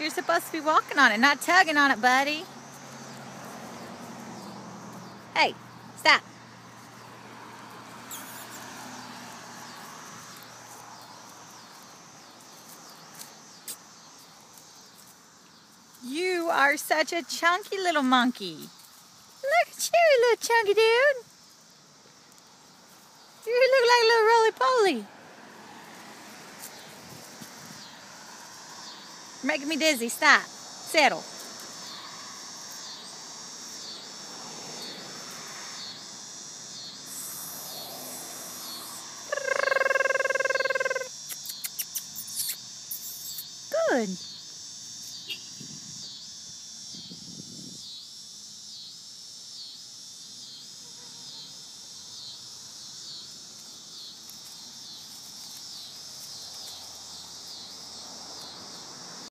You're supposed to be walking on it, not tugging on it, buddy. Hey, stop. You are such a chunky little monkey. Look at you, little chunky dude. You look like a little roly-poly. You're making me dizzy. Stop. Settle. Good.